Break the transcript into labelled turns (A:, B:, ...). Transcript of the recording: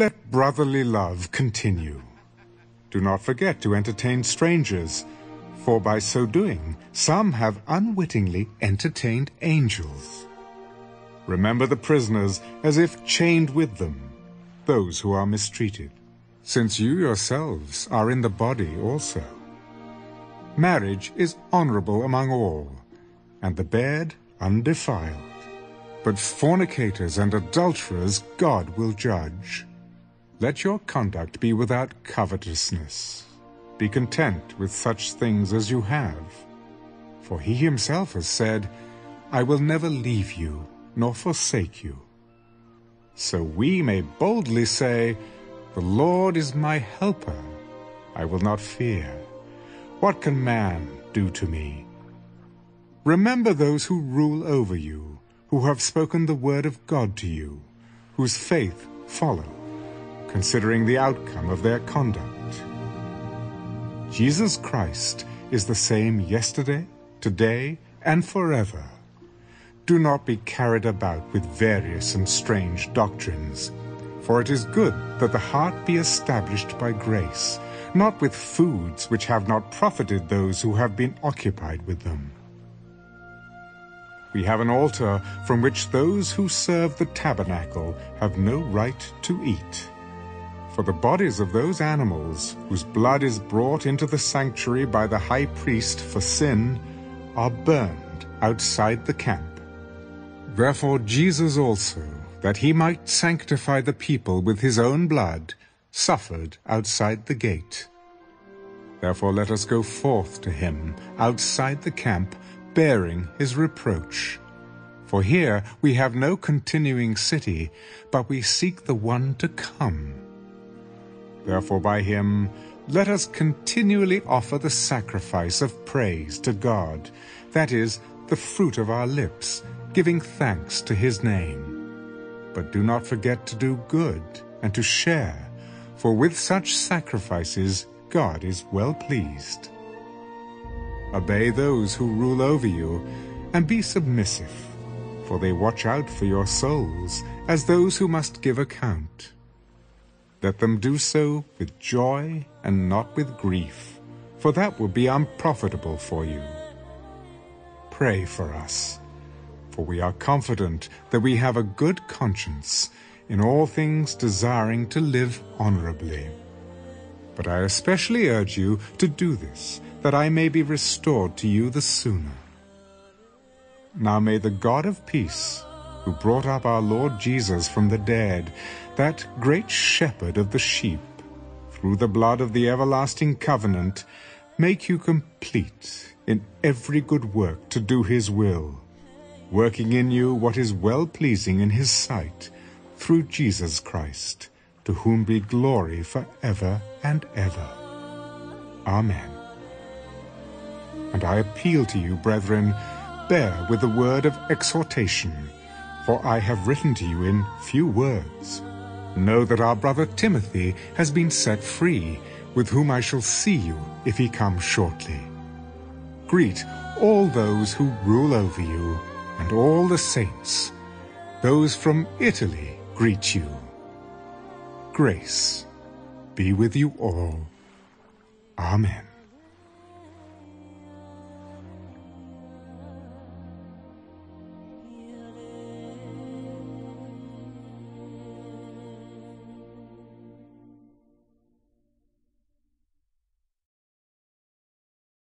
A: Let brotherly love continue. Do not forget to entertain strangers, for by so doing some have unwittingly entertained angels. Remember the prisoners as if chained with them, those who are mistreated, since you yourselves are in the body also. Marriage is honorable among all, and the bed undefiled. But fornicators and adulterers God will judge. Let your conduct be without covetousness. Be content with such things as you have. For he himself has said, I will never leave you nor forsake you. So we may boldly say, The Lord is my helper. I will not fear. What can man do to me? Remember those who rule over you, who have spoken the word of God to you, whose faith follow, considering the outcome of their conduct. Jesus Christ is the same yesterday, today, and forever. Do not be carried about with various and strange doctrines, for it is good that the heart be established by grace, not with foods which have not profited those who have been occupied with them. We have an altar from which those who serve the tabernacle have no right to eat. For the bodies of those animals whose blood is brought into the sanctuary by the high priest for sin are burned outside the camp. Therefore Jesus also, that he might sanctify the people with his own blood, suffered outside the gate. Therefore let us go forth to him outside the camp, bearing his reproach. For here we have no continuing city, but we seek the one to come. Therefore by him let us continually offer the sacrifice of praise to God, that is, the fruit of our lips, giving thanks to his name. But do not forget to do good and to share, for with such sacrifices God is well pleased. Obey those who rule over you, and be submissive, for they watch out for your souls as those who must give account. Let them do so with joy and not with grief, for that will be unprofitable for you. Pray for us, for we are confident that we have a good conscience, in all things desiring to live honorably. But I especially urge you to do this, that I may be restored to you the sooner. Now may the God of peace, who brought up our Lord Jesus from the dead, that great shepherd of the sheep, through the blood of the everlasting covenant, make you complete in every good work to do his will, working in you what is well-pleasing in his sight, through Jesus Christ, to whom be glory for ever and ever. Amen. And I appeal to you, brethren, bear with the word of exhortation, for I have written to you in few words. Know that our brother Timothy has been set free, with whom I shall see you if he comes shortly. Greet all those who rule over you, and all the saints. Those from Italy greet you. Grace be with you all. Amen.